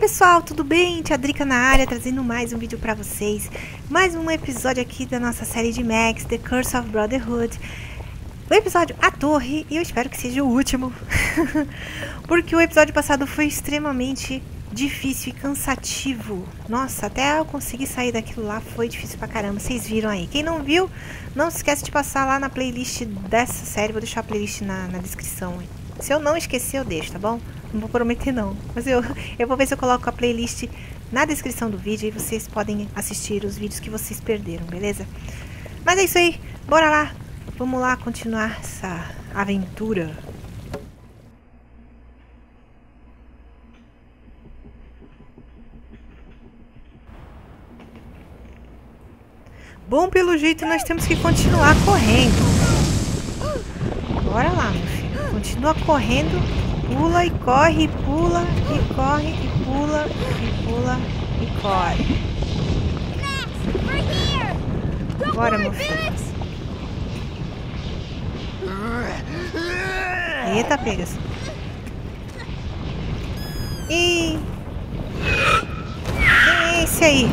pessoal, tudo bem? Tia Drica na área, trazendo mais um vídeo pra vocês. Mais um episódio aqui da nossa série de Max, The Curse of Brotherhood. O episódio A Torre, e eu espero que seja o último. Porque o episódio passado foi extremamente difícil e cansativo. Nossa, até eu conseguir sair daquilo lá foi difícil pra caramba. Vocês viram aí. Quem não viu, não se esquece de passar lá na playlist dessa série. Vou deixar a playlist na, na descrição. Se eu não esquecer, eu deixo, tá bom? Não vou prometer não. Mas eu, eu vou ver se eu coloco a playlist na descrição do vídeo e vocês podem assistir os vídeos que vocês perderam, beleza? Mas é isso aí. Bora lá. Vamos lá continuar essa aventura. Bom, pelo jeito nós temos que continuar correndo. Bora lá, meu filho. Continua correndo pula e corre, pula e corre e pula e pula e corre. Bora, filho. Eita, pegas. E é esse aí.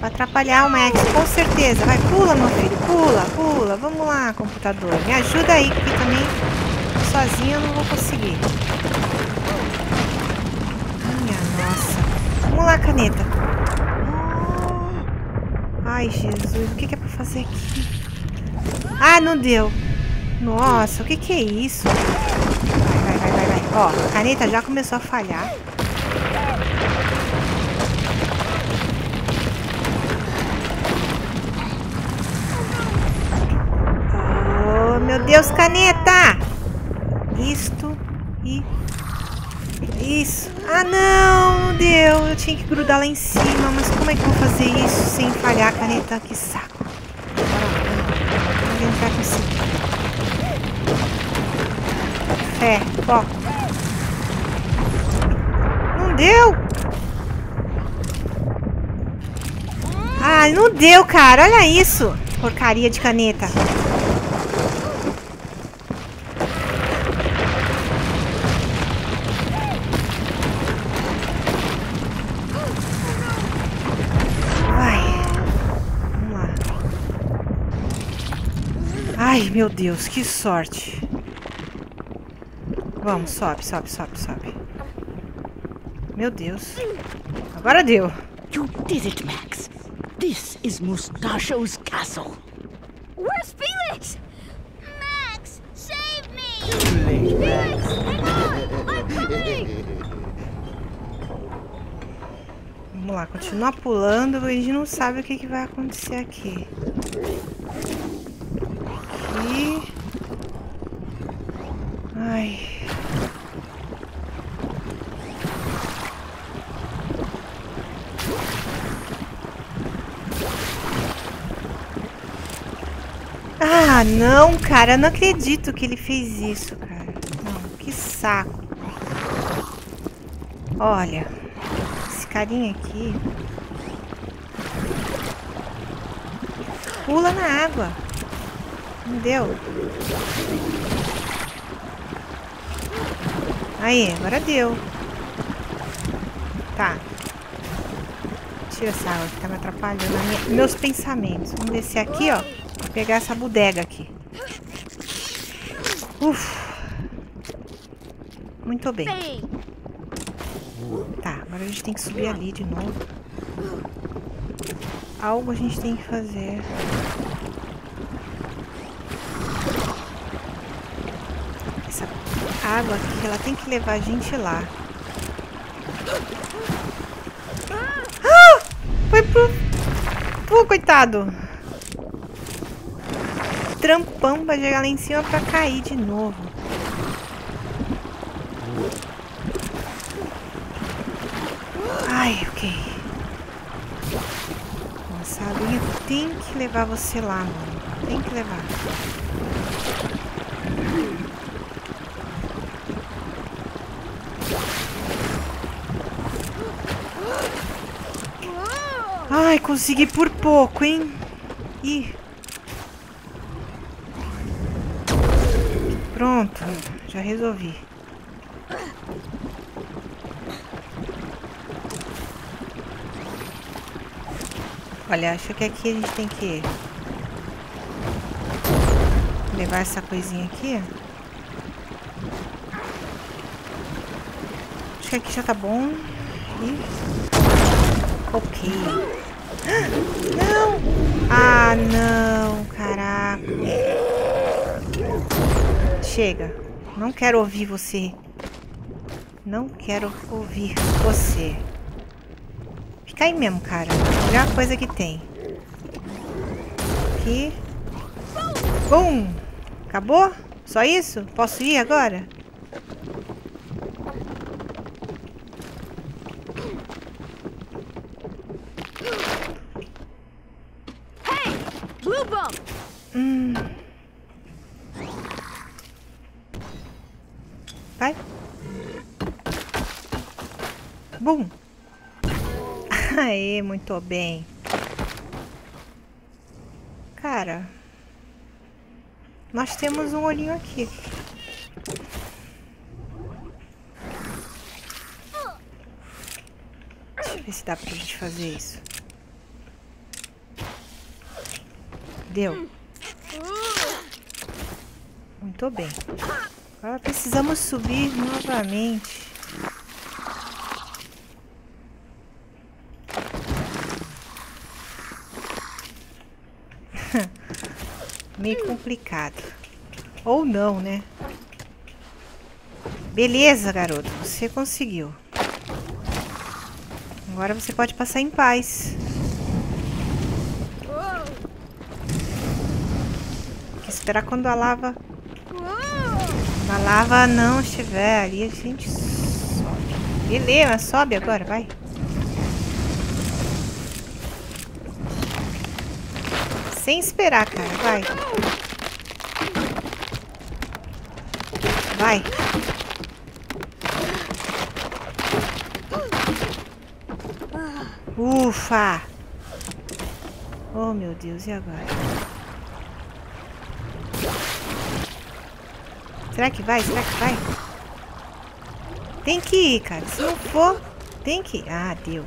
Vai atrapalhar o Max, com certeza. Vai, pula, meu filho. Pula, pula. Vamos lá, computador. Me ajuda aí, porque também sozinha não vou conseguir. Minha nossa. Vamos lá, caneta. Ai, Jesus. O que, é pra fazer aqui? Ah, não deu. Nossa, o que, que é isso? Vai, vai, vai, vai, vai. Ó, a caneta já começou a falhar. Oh, meu Deus, caneta! Isto e... Isso. Ah, não! Deu. Eu tinha que grudar lá em cima. Mas como é que eu vou fazer isso sem falhar a caneta? Que saco. A gente vai conseguir. Fé. Ó. Não deu! Ah, não deu, cara. Olha isso. Porcaria de caneta. Ai, meu Deus, que sorte. Vamos, sobe, sobe, sobe, sobe. Meu Deus. Agora deu. You did it, Max. This is Mustachio's castle. Where's Felix? Max, save me! Felix, I'm coming! Vamos lá, continuar pulando, a gente não sabe o que, que vai acontecer aqui. Ai. Ah, não, cara. Eu não acredito que ele fez isso, cara. Não, que saco. Olha. Esse carinha aqui. Pula na água. Não deu. Aí, agora deu. Tá. Tira essa água que tá me atrapalhando. Minha, meus pensamentos. Vamos descer aqui, ó. Pegar essa bodega aqui. Uf. Muito bem. Tá, agora a gente tem que subir ali de novo. Algo a gente tem que fazer. Água aqui, ela tem que levar a gente lá. Ah! Foi pro... Pô, coitado. Trampão pra chegar lá em cima pra cair de novo. Ai, ok. Nossa, a tem que levar você lá, mano. Tem que levar. Ai, consegui por pouco, hein? Ih. Pronto, já resolvi. Olha, acho que aqui a gente tem que levar essa coisinha aqui. Acho que aqui já tá bom. Ih. Ok. Não! Ah, não, caraca. Chega. Não quero ouvir você. Não quero ouvir você. Fica aí mesmo, cara. Melhor coisa que tem. Aqui. Bum! Acabou? Só isso? Posso ir agora? Hey! Blue bump! Hum. Vai. Bum. Aê, muito bem. Cara. Nós temos um olhinho aqui. Deixa eu ver se dá pra gente fazer isso. Deu. Muito bem. Agora precisamos subir novamente. Meio complicado. Ou não, né? Beleza, garoto. Você conseguiu. Agora você pode passar em paz. Tem que esperar quando a lava... A lava não estiver ali, a gente sobe. Beleza, sobe agora, vai. Sem esperar, cara. Vai. Vai. Ufa! Oh, meu Deus. E agora? Será que vai? Será que vai? Tem que ir, cara. Se não for, tem que ir. Ah, deu.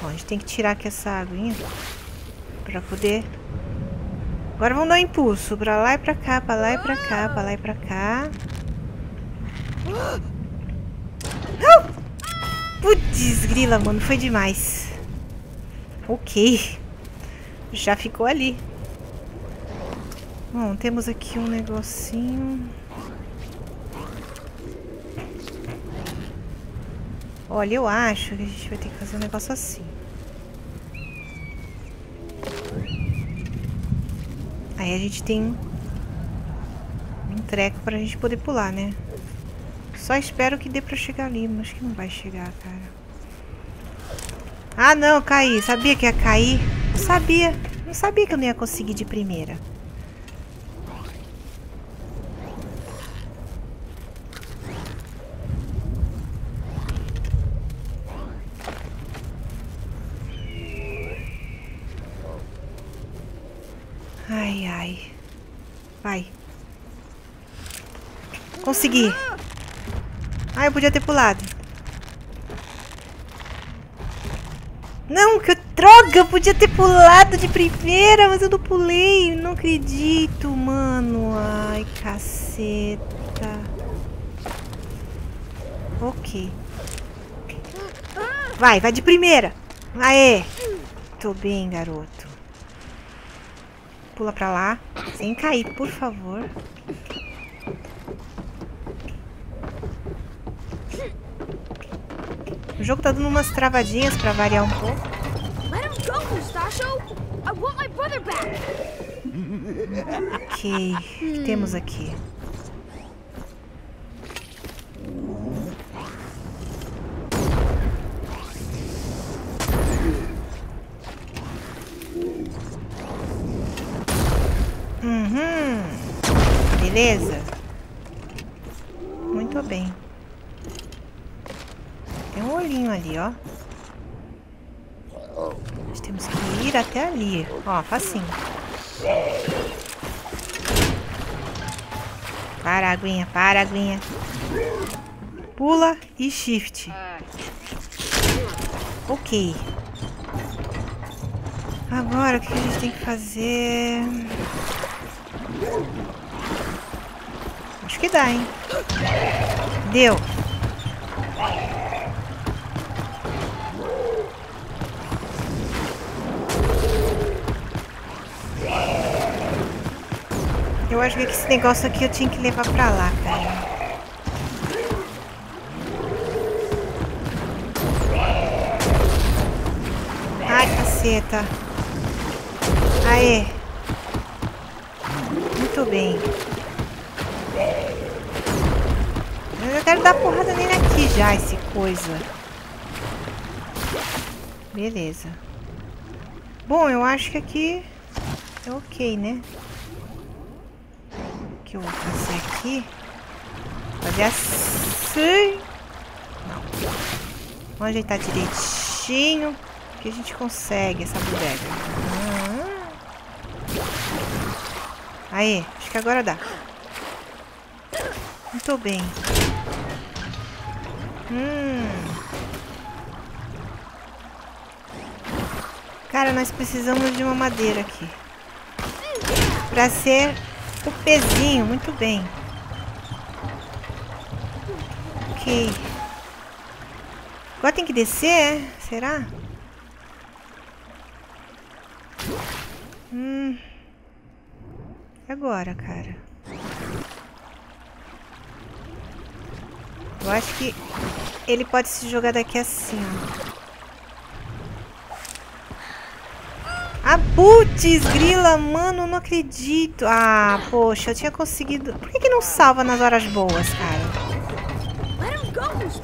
Bom, a gente tem que tirar aqui essa aguinha. Pra poder... Agora vamos dar um impulso. Pra lá e pra cá, pra lá e pra cá, pra lá e pra cá. Não! Putz, grila, mano. Foi demais. Ok. Já ficou ali. Bom, temos aqui um negocinho. Olha, eu acho que a gente vai ter que fazer um negócio assim. Aí a gente tem um treco pra gente poder pular, né? Só espero que dê pra chegar ali, mas que não vai chegar, cara. Ah, não, caí. Sabia que ia cair? Sabia. Não sabia que eu não ia conseguir de primeira. Ai, ai. Vai. Consegui. Ai, eu podia ter pulado. Não, que droga! Eu podia ter pulado de primeira, mas eu não pulei. Não acredito, mano. Ai, caceta. Ok. Vai, vai de primeira. Aê. Tô bem, garoto. Pula pra lá. Sem cair, por favor. O jogo tá dando umas travadinhas pra variar um pouco. Let him go, Mustacho! I want my brother back! Ok. O que temos aqui? Beleza. Muito bem. Tem um olhinho ali, ó. Nós temos que ir até ali. Ó, facinho. Para, aguinha, para, aguinha. Pula e shift. Ok. Agora, o que a gente tem que fazer? Que dá, hein? Deu. Eu acho que esse negócio aqui eu tinha que levar pra lá, cara. Ai, caceta. Aê. Muito bem. Quero dar porrada nele aqui já, esse coisa. Beleza. Bom, eu acho que aqui é ok, né? O que eu vou fazer aqui? Fazer assim. Não. Vamos ajeitar direitinho. Que a gente consegue essa bodega. Ah. Aí, acho que agora dá. Muito bem. Hum. Cara, nós precisamos de uma madeira aqui. Pra ser o pezinho. Muito bem. Ok. Agora tem que descer, é? Será? Hum. Agora, cara? Eu acho que ele pode se jogar daqui assim, ó. Ah, putz, grila, mano, não acredito. Ah, poxa, eu tinha conseguido... Por que, que não salva nas horas boas, cara?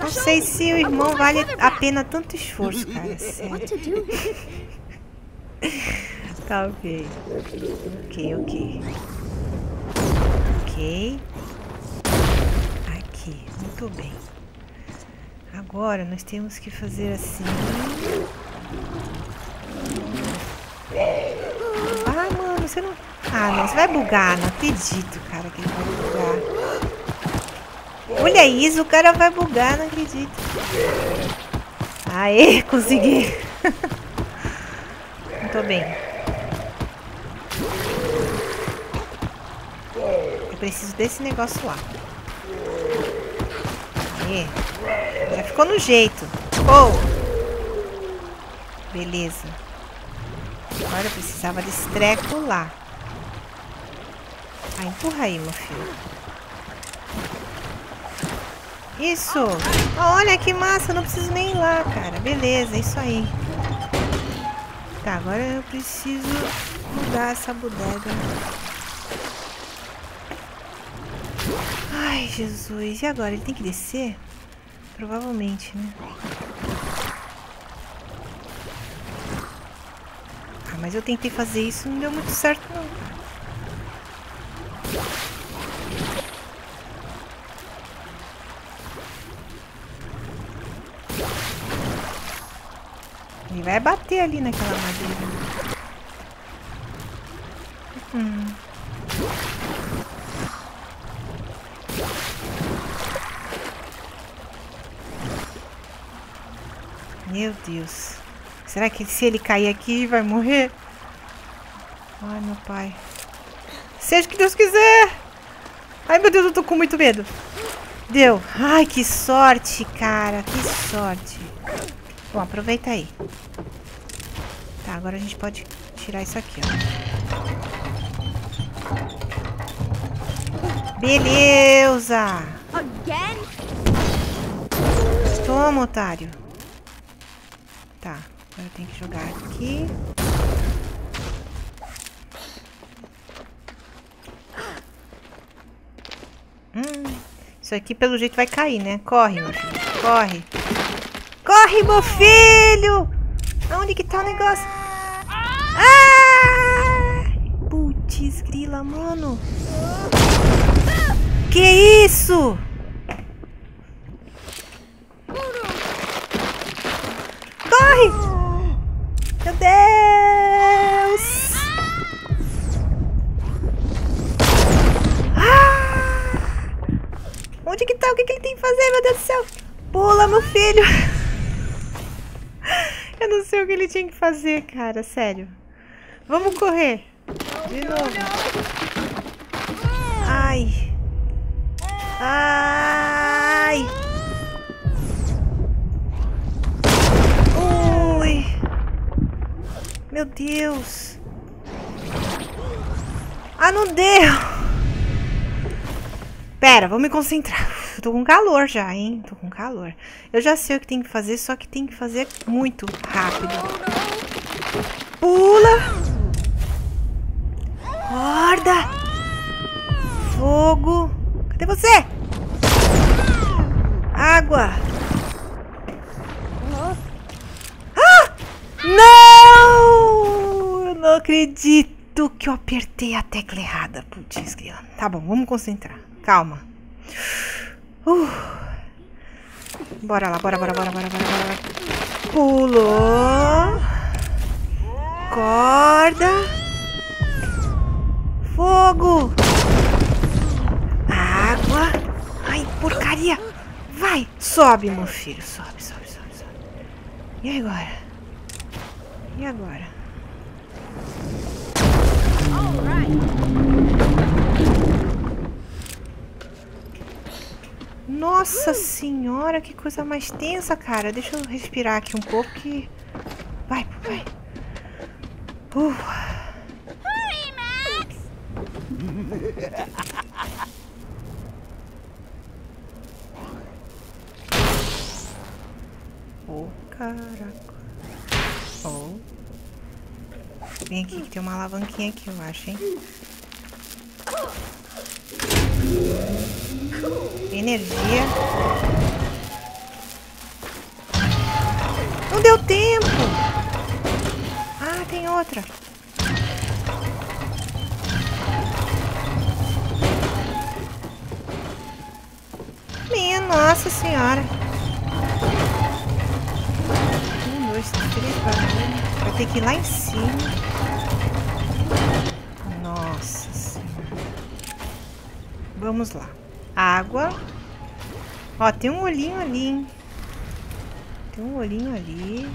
Não sei se o irmão vale a pena tanto esforço, cara. Sério. Tá ok. Ok, ok. Ok. Aqui, muito bem. Agora nós temos que fazer assim. Ah, mano, você não... Ah, não, você vai bugar. Não acredito, cara, que ele vai bugar. Olha isso, o cara vai bugar, não acredito. Aê, consegui. Muito bem. Eu preciso desse negócio lá. Aê. Já ficou no jeito. Oh! Beleza. Agora eu precisava desse treco lá. Ah, empurra aí, meu filho. Isso! Olha que massa, não preciso nem ir lá, cara. Beleza, isso aí. Tá, agora eu preciso mudar essa bodega. Ai, Jesus. E agora? Ele tem que descer? Provavelmente, né? Ah, mas eu tentei fazer isso não deu muito certo, não. Ele vai bater ali naquela madeira. Hum. Meu Deus. Será que se ele cair aqui vai morrer? Ai, meu pai. Seja o que Deus quiser. Ai, meu Deus, eu tô com muito medo. Deu. Ai, que sorte, cara. Que sorte. Bom, aproveita aí. Tá, agora a gente pode tirar isso aqui, ó. Beleza! Toma, otário. Tá, agora tenho que jogar aqui. Hum, isso aqui pelo jeito vai cair, né? Corre, meu filho. Corre. Corre, meu filho! Onde que tá o negócio? Ah! Putz, grila, mano. Que isso? Onde que tá? O que, que ele tem que fazer, meu Deus do céu? Pula, meu filho! Eu não sei o que ele tinha que fazer, cara, sério. Vamos correr. De novo. Ai. Ai. Ui. Meu Deus. Ah, não deu. Pera, vou me concentrar. Tô com calor já, hein? Tô com calor. Eu já sei o que tem que fazer, só que tem que fazer muito rápido. Pula. Acorda! Fogo! Cadê você? Água! Ah! Não! Eu não acredito que eu apertei a tecla errada. Putz, grila. Tá bom, vamos concentrar. Calma. Uh. Bora lá, bora, bora, bora, bora, bora, bora. Pulou. Corda. Fogo! Água! Ai, porcaria! Vai! Sobe, meu filho. Sobe, sobe, sobe, sobe. E agora? E agora? Nossa senhora, que coisa mais tensa, cara. Deixa eu respirar aqui um pouco que... Vai, vai. Uh. oh, caraca. Oh. Vem aqui que tem uma alavanquinha aqui, eu acho, hein? Energia. Não deu tempo! Ah, tem outra. Minha nossa senhora. Um, dois, três, quatro. Vai ter que ir lá em cima. Nossa senhora. Vamos lá. Água. Ó, tem um olhinho ali, hein? Tem um olhinho ali.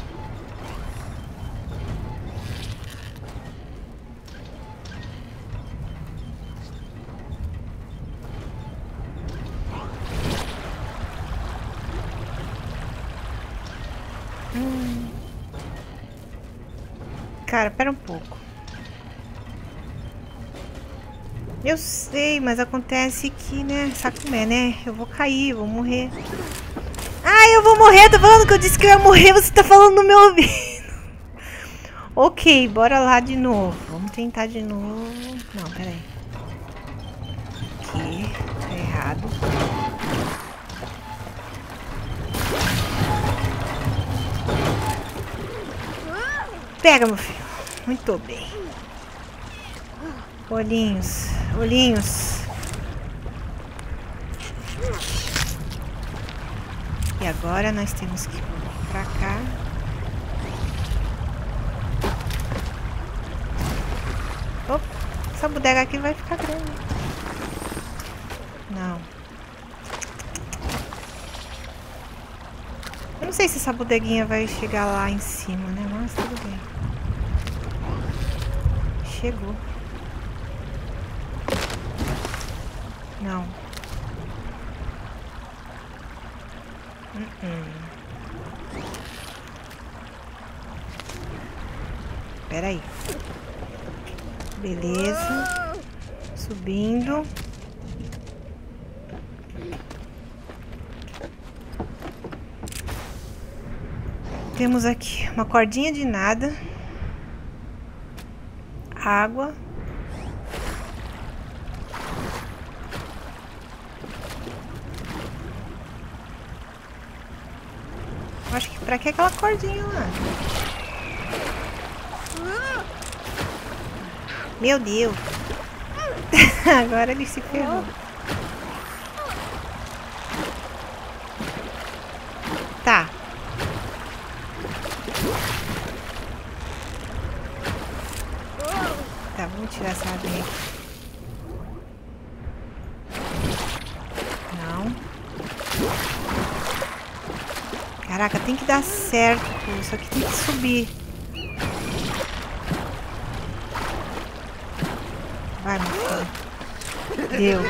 Cara, pera um Eu sei, mas acontece que, né? Sabe como é, né? Eu vou cair, vou morrer. Ai, eu vou morrer! Tô falando que eu disse que eu ia morrer, você tá falando no meu ouvido. ok, bora lá de novo. Vamos tentar de novo. Não, peraí. Aqui, tá errado. Pega, meu filho. Muito bem. Olhinhos, olhinhos. E agora nós temos que ir pra cá. Opa, essa bodega aqui vai ficar grande. Não. Eu não sei se essa bodeguinha vai chegar lá em cima, né? Mas tudo bem chegou. Não. Uh -uh. Pera aí. Beleza. Subindo. Temos aqui uma cordinha de nada água. Pra que aquela cordinha lá? Meu Deus. Agora ele se ferrou. Tá. Vamos tirar essa aguinha aqui. Caraca, tem que dar certo, pô. Isso aqui tem que subir. Vai, meu filho. Deu.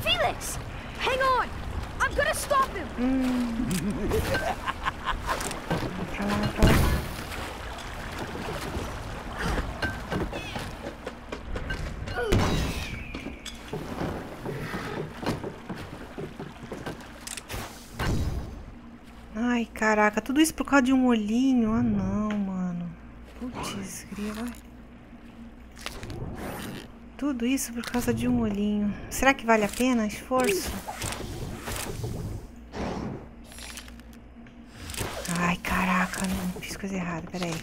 Felix, hang on. I'm gonna stop him. Hum. Pra lá, pra lá. Ai, caraca, tudo isso por causa de um olhinho? Ah, não, mano. Putz, grila. Tudo isso por causa de um olhinho. Será que vale a pena esforço? Ai, caraca, não fiz coisa errada, peraí.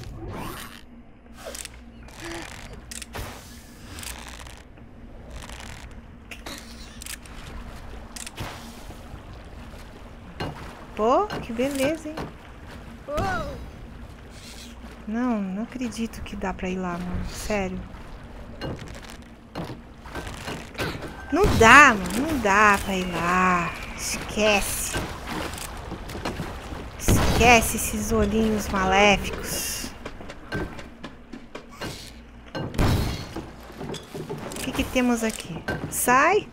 Pô, que beleza, hein? Não, não acredito que dá pra ir lá, mano. Sério. Não dá, mano. Não dá pra ir lá. Esquece. Esquece esses olhinhos maléficos. O que, que temos aqui? Sai.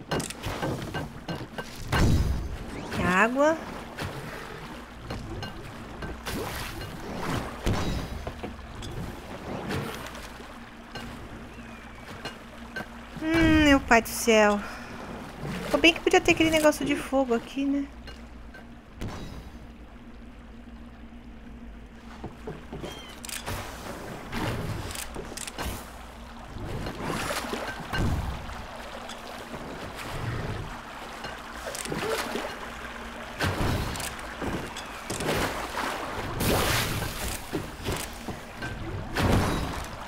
Água. Pai do céu. Tô bem que podia ter aquele negócio de fogo aqui, né?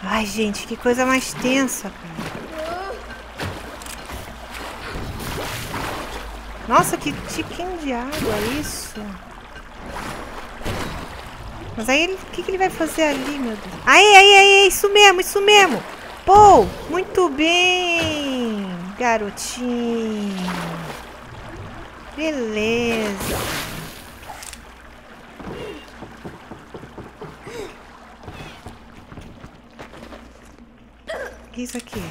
Ai, gente, que coisa mais tensa, cara. Nossa, que tiquinho de água isso. Mas aí, o que, que ele vai fazer ali, meu Deus? Aí, aí, aí, isso mesmo, isso mesmo. Pô, muito bem, garotinho. Beleza. O que é isso aqui?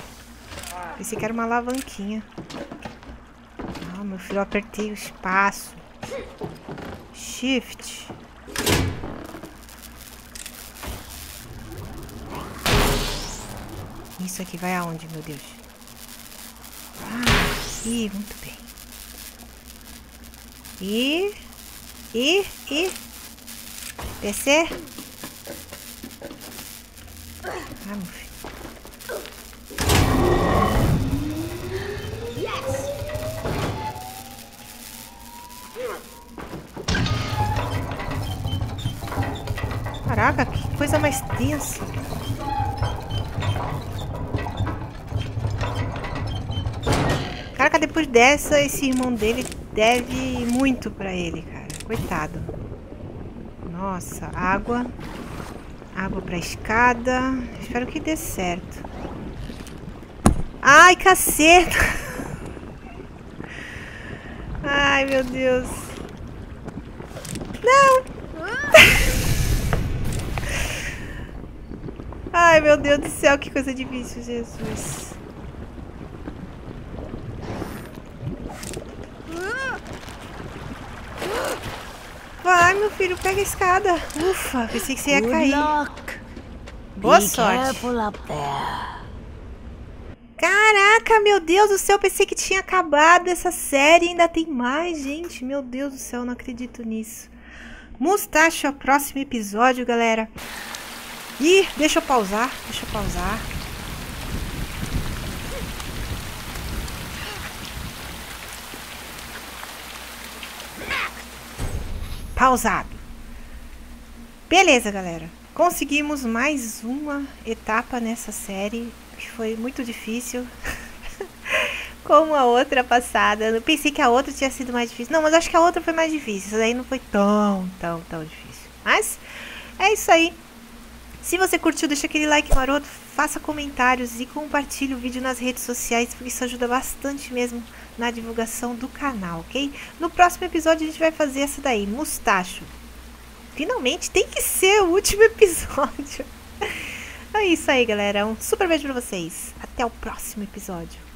Pensei que era uma alavanquinha. Meu filho, eu apertei o espaço. Shift. Isso aqui vai aonde, meu Deus? Ah, aqui, muito bem. E... E... E... Descer. Ah, meu filho. Caraca, que coisa mais tensa. Caraca, depois dessa, esse irmão dele deve muito pra ele, cara. Coitado. Nossa, água. Água pra escada. Espero que dê certo. Ai, caceta! Ai, meu Deus. Não! Ai, meu Deus do céu, que coisa difícil, Jesus. Vai, meu filho, pega a escada. Ufa, pensei que você ia cair. Boa sorte. Caraca, meu Deus do céu, pensei que tinha acabado essa série. Ainda tem mais, gente. Meu Deus do céu, não acredito nisso. Mustache ao próximo episódio, galera. Ih, deixa eu pausar. Deixa eu pausar. Pausado. Beleza, galera. Conseguimos mais uma etapa nessa série que foi muito difícil. Como a outra passada. Eu pensei que a outra tinha sido mais difícil. Não, mas acho que a outra foi mais difícil. Essa daí não foi tão, tão, tão difícil. Mas é isso aí. Se você curtiu, deixa aquele like maroto, faça comentários e compartilhe o vídeo nas redes sociais, porque isso ajuda bastante mesmo na divulgação do canal, ok? No próximo episódio a gente vai fazer essa daí, Mustacho. Finalmente tem que ser o último episódio. É isso aí, galera. Um super beijo pra vocês. Até o próximo episódio.